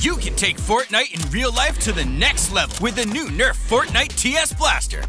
You can take Fortnite in real life to the next level with the new Nerf Fortnite TS Blaster.